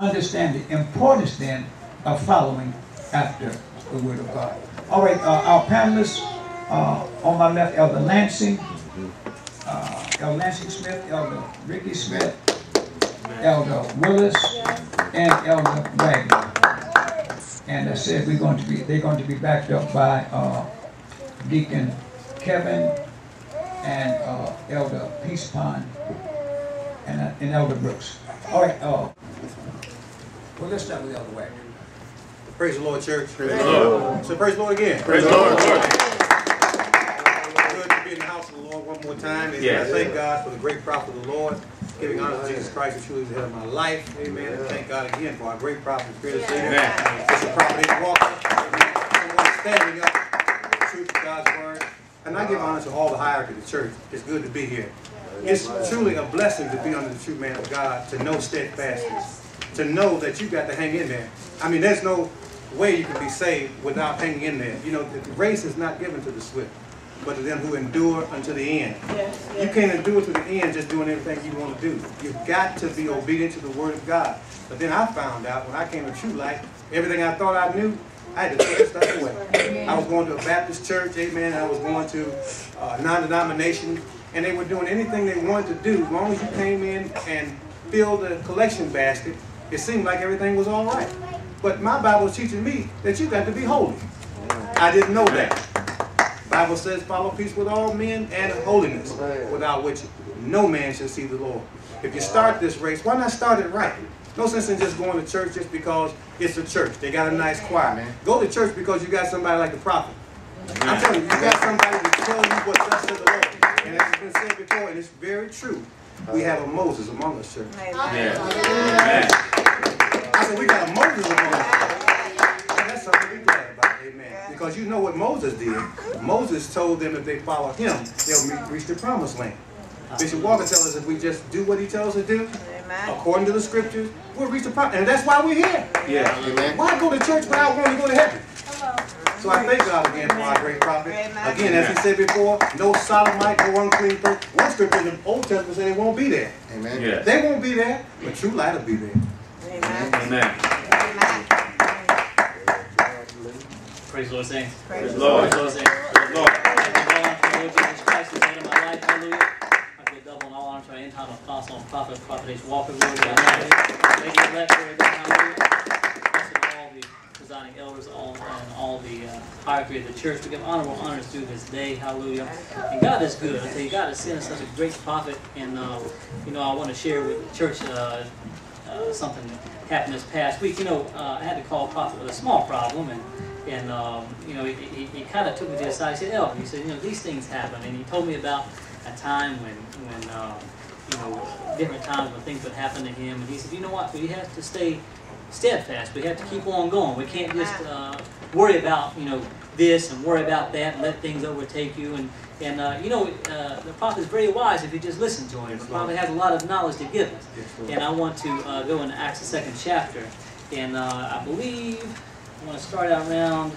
understand the importance then of following after the Word of God. All right, uh, our panelists, uh, on my left, Elder Lansing, uh, Elder Lansing Smith, Elder Ricky Smith, Elder Willis, and Elder Wagner. And I said we're going to be, they're going to be backed up by uh, Deacon Kevin and uh, Elder Peace Pond and, uh, and Elder Brooks. All right, well, let's start with other way. Praise the Lord, church. Praise the Lord. So praise the Lord again. Praise the Lord. Good to be in the house of the Lord one more time. And Yes. I thank God for the great prophet of the Lord, giving honor to Jesus Christ, who truly is the head of my life. Amen. And thank God again for our great prophet, Spirit Leader, Amen. Bishop Prophet David Walker, someone standing up for the truth of God's word. And I give honor to all the hierarchy of the church. It's good to be here. It's truly a blessing to be under the true man of God, to know steadfastness, to know that you got to hang in there. I mean, there's no way you can be saved without hanging in there. You know, the race is not given to the swift, but to them who endure unto the end. You can't endure to the end just doing everything you want to do. You've got to be obedient to the word of God. But then I found out when I came to True Light, everything I thought I knew, I had to throw that stuff away. I was going to a Baptist church, amen. I was going to uh, non-denomination, and they were doing anything they wanted to do. As long as you came in and filled the collection basket, it seemed like everything was all right. But my Bible is teaching me that you got to be holy. I didn't know that. Bible says, follow peace with all men and holiness, without which no man shall see the Lord. If you start this race, why not start it right? No sense in just going to church just because it's a church. They got a nice choir. Go to church because you got somebody like the prophet. I'm telling you, you got somebody to tell you what thus says the Lord. And as has been said before, and it's very true, we have a Moses among us, church. Yes. I said, we got Moses among us. And that's something to be glad about, amen. Because you know what Moses did. Moses told them if they follow him, they'll re- reach the promised land. Bishop Walker tells us if we just do what he tells us to do, according to the scriptures, we'll reach the promise. And that's why we're here. Yes. Why go to church without wanting to go to heaven? Hello. So I thank God again for our great prophet. Amen. Again, as he said before, no sodomite, no unclean person. One scripture in the Old Testament said they won't be there. Amen. Yes. They won't be there, but true light will be there. Amen. Amen. Amen. Praise the Lord, saints. Praise the Lord. Praise the Lord, saints. Praise the Lord. Thank you, Lord, for Jesus Christ, who's the head of my life. Hallelujah. I give double and all honor to our end time apostle and prophet, prophetess Walker, Lord God. Hallelujah. Lady elect, Lord God. Hallelujah. Also to all the presiding elders, all, and all the uh, hierarchy of the church. We give honorable honors through this day. Hallelujah. And God is good. I tell you, God has sent us such a great prophet. And, uh, you know, I want to share with the church uh, uh, something that happened this past week. You know, uh, I had to call prophet with a small problem, and and um, you know, he, he, he kind of took me to the side. He said, "Elvin," he said, "You know, these things happen," and he told me about a time when when um, you know different times when things would happen to him, and he said, "You know what? We have to stay steadfast. We have to keep on going. We can't just uh, worry about you know this and worry about that and let things overtake you." And and uh, you know, uh, the prophet is very wise if you just listen to him. The prophet has a lot of knowledge to give us. And I want to uh, go into Acts the second chapter, and uh, I believe I want to start out around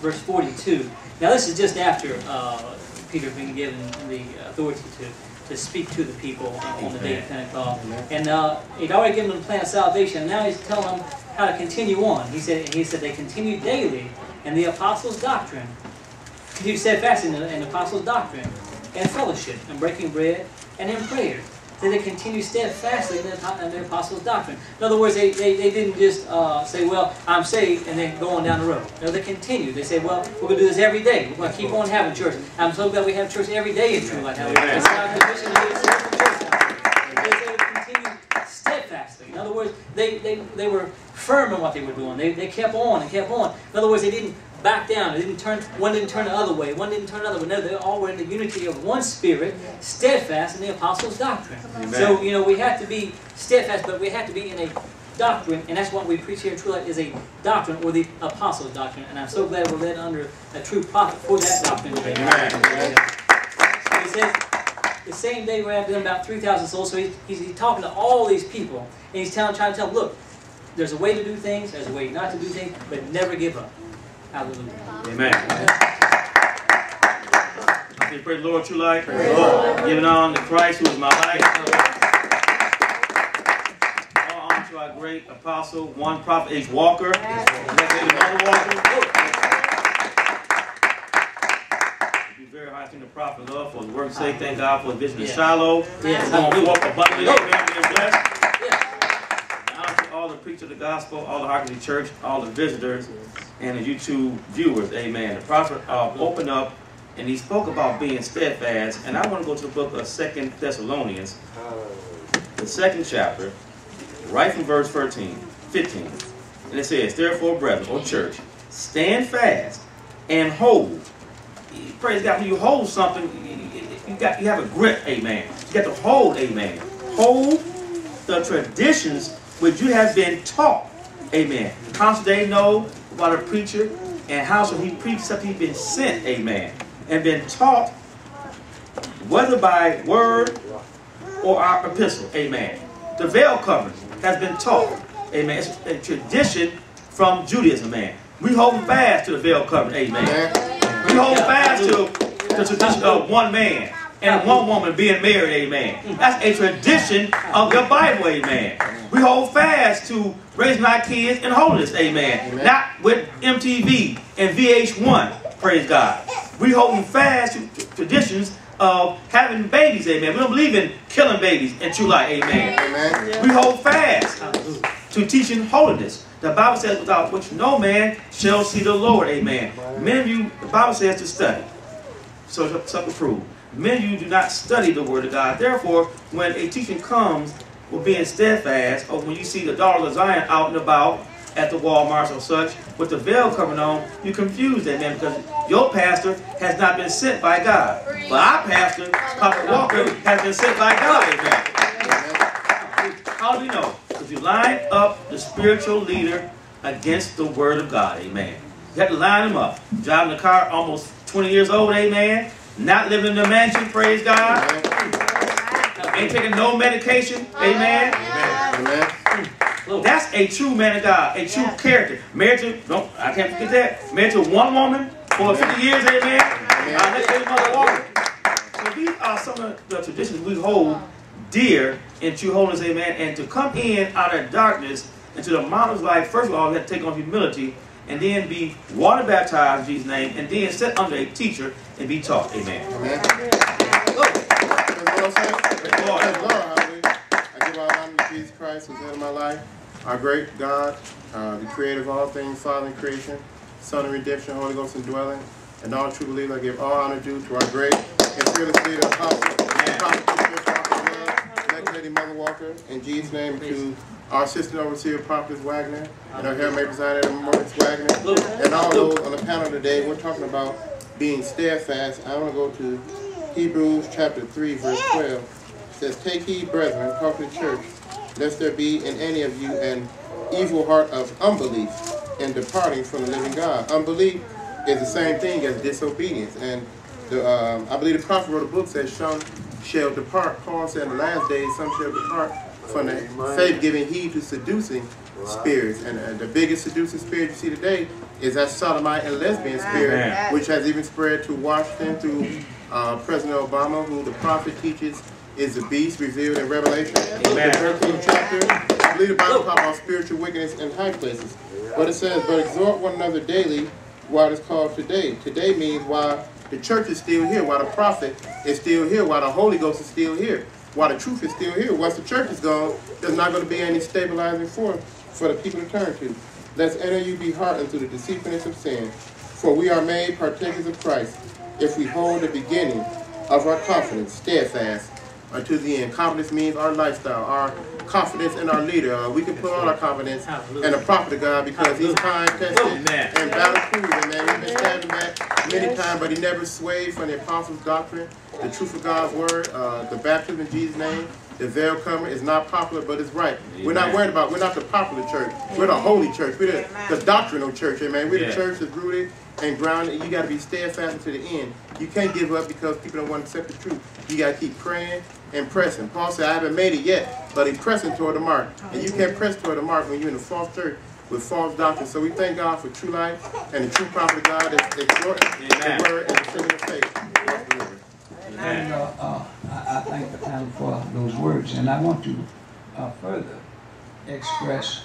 verse 42. Now this is just after uh, Peter being given the authority to, to speak to the people on the day of Pentecost. And uh, he'd already given them the plan of salvation, and now he's telling them how to continue on. He said, he said they continued daily in the apostles' doctrine, continued steadfast in the, in the apostles' doctrine, and fellowship, and breaking bread, and in prayer. That they continue steadfastly in the, in the apostles' doctrine. In other words, they, they, they didn't just uh, say, well, I'm saved, and then go on down the road. No, they continued. They said, well, we're going to do this every day. We're going to keep on having church. I'm so glad we have church every day in True Light. Amen. It's not a to do it church now. They continue steadfastly. In other words, they, they, they were firm in what they were doing. They, they kept on and kept on. In other words, they didn't back down. They didn't turn. One didn't turn the other way. One didn't turn the other way. No, they all were in the unity of one spirit, steadfast in the apostles' doctrine. So you know we have to be steadfast, but we have to be in a doctrine, and that's what we preach here in True Light is a doctrine or the apostles' doctrine. And I'm so glad we're led under a true prophet for that doctrine. Amen. So he says, the same day we're having about 3,000 souls. So he's, he's, he's talking to all these people, and he's telling, trying to tell them, look, there's a way to do things, there's a way not to do things, but never give up. Hallelujah. Amen. Say, Praise the Lord, true light. Praise the Lord. Giving on to Christ, who is my life. All honor to our great great apostle, one prophet H. Walker. Next lady, Mother Walker. Be very high to the prophet love for his work sake. Thank God for his vision of Yes. Shiloh. Yes. Going walk abundantly. Yes. Amen. Being blessed. All the preachers of the gospel, all the Harkney Church, all the visitors, and the YouTube viewers. Amen. The prophet uh, opened up and he spoke about being steadfast. And I want to go to the book of Second Thessalonians, the second chapter, right from verse 13, 15. And it says, Therefore, brethren, or church, stand fast and hold. Praise God. When you hold something, you got you have a grip, amen. You got to hold, amen. Hold the traditions which you have been taught. Amen. How should they know about a preacher and how should he preach except he's been sent, amen, and been taught whether by word or our epistle, amen. The veil covering has been taught, amen. It's a tradition from Judaism, man. We hold fast to the veil covering, amen. We hold fast to the tradition of one man and one woman being married, amen. That's a tradition of the Bible, amen. We hold fast to raising our kids in holiness, amen. Amen. Not with MTV and VH1, praise God. We holding fast to traditions of having babies, amen. We don't believe in killing babies in true light, amen. Amen. We hold fast to teaching holiness. The Bible says, without which no man shall see the Lord. Amen. Many of you, the Bible says to study. So something to prove. Many of you do not study the Word of God. Therefore, when a teaching comes with being steadfast, or when you see the daughters of Zion out and about at the Walmarts or such, with the veil coming on, you confuse that man because your pastor has not been sent by God. But our pastor, Prophet Walker, has been sent by God. Amen. How do we know? Because you line up the spiritual leader against the word of God. Amen. You have to line them up. Driving the car almost 20 years old. Amen. Not living in a mansion. Praise God. Ain't taking no medication. Amen. Amen. That's a true man of God, a true character. Married to, don't, I can't forget that. Married to one woman for 50 years, amen. Uh, let's get mother Walker. So these are some of the traditions we hold dear in true holiness, amen. And to come in out of darkness into the mountains life, first of all, we have to take on humility and then be water baptized in Jesus' name and then sit under a teacher and be taught, amen. Amen. Look, Praise the Lord, saints. Praise the Lord. Praise the Lord, hallelujah. I give all honor to Jesus Christ, who's head of my life. Our great God, uh, the creator of all things, Father in creation, Son of redemption, Holy Ghost indwelling, and all true believers. I give all honor due to our great and fearless leader, Apostle, Prophet, Bishop, Prophet, Love, Elect Lady Mother Walker. In Jesus' name, to our assistant overseer, Prophet Wagner, and our hair may Maurice Wagner, and all those on the panel today. We're talking about being steadfast. I want to go to Hebrews chapter 3, verse 12. It says, Take heed, brethren, talk to the church, lest there be in any of you an evil heart of unbelief in departing from the living God. Unbelief is the same thing as disobedience. And the, um, I believe the prophet wrote a book that some shall depart. Paul said in the last days, some shall depart from the faith, giving heed to seducing spirits. And uh, the biggest seducing spirit you see today is that sodomite and lesbian spirit, Amen. which has even spread to Washington through uh, President Obama, who the prophet teaches is the beast revealed in Revelation. Amen. The 13th chapter. I believe the Bible talks about spiritual wickedness in high places. But it says, but exhort one another daily while it's called today. Today means while the church is still here, while the prophet is still here, while the Holy Ghost is still here, while the truth is still here. Once the church is gone, there's not going to be any stabilizing force for the people to turn to. Any of you be hardened through the deceitfulness of sin. For we are made partakers of Christ if we hold the beginning of our confidence steadfast unto the end. Confidence means our lifestyle, our confidence in our leader. Uh, we can put all our confidence in the prophet of God because he's time tested Amen. and battle proven, man. We've been stabbed back many times, but he never swayed from the apostles' doctrine, the truth of God's word, uh, the baptism in Jesus' name. The veil cover is not popular, but it's right. We're not worried about. We're not the popular church. We're the holy church. We're the, the doctrinal church, amen. We're Yeah. the church that's rooted and grounded. You got to be steadfast to the end. You can't give up because people don't want to accept the truth. You got to keep praying and pressing. Paul said, "I haven't made it yet, but he's pressing toward the mark." And you can't press toward the mark when you're in a false church with false doctrine. So we thank God for true light and the true prophet of God that's exhorting the word and the singing of faith. God's. And uh, uh, I, I thank the panel for those words, and I want to uh, further express